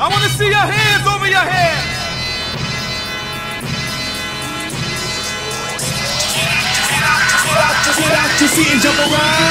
I want to see your hands over your head. Get out, get out, get out get out your seat and jump around.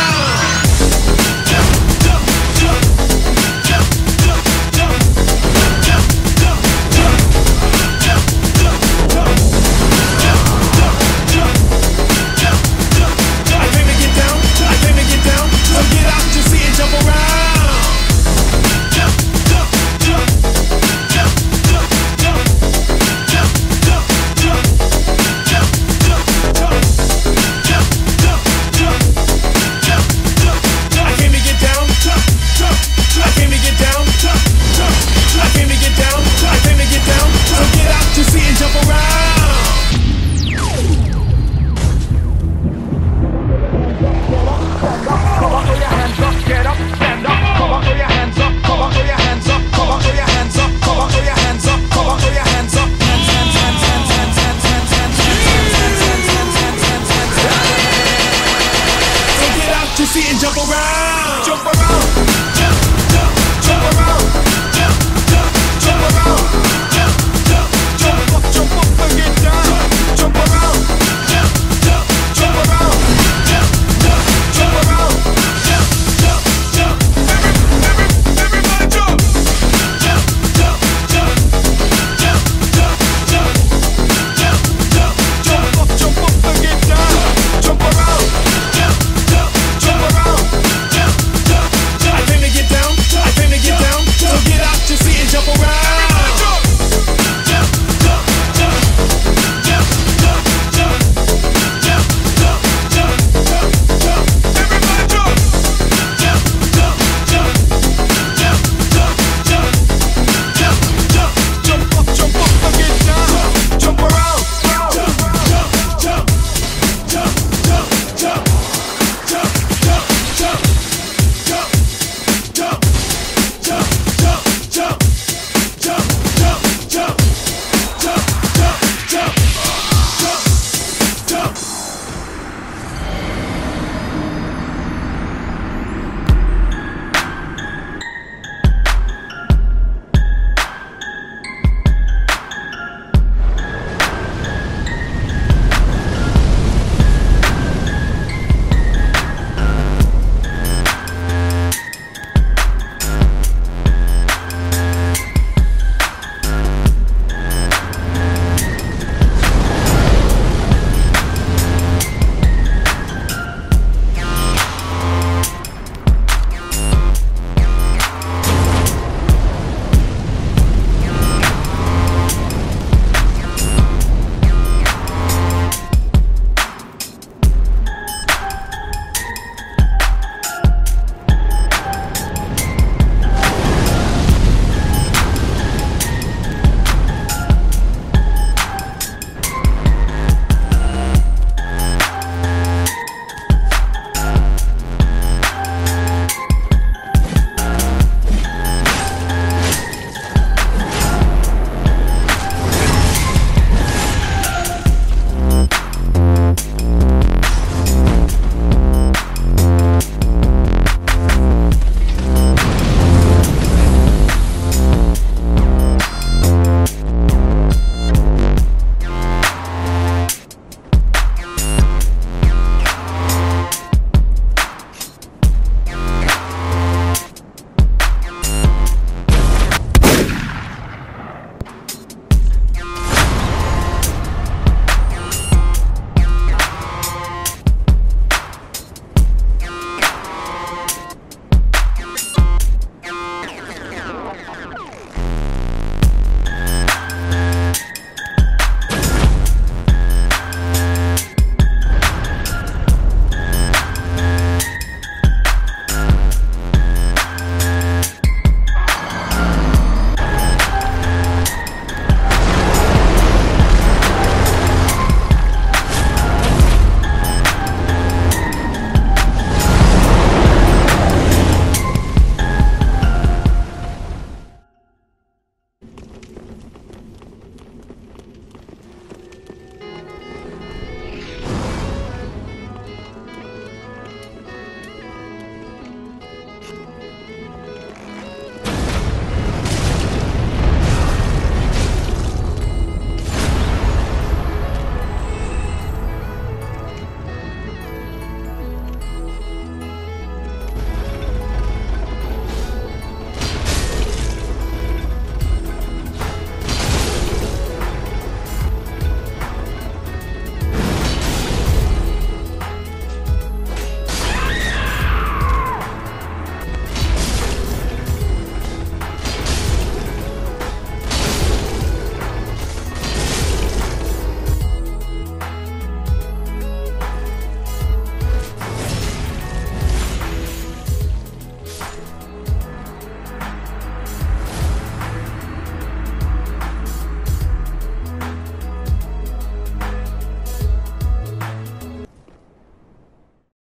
up around.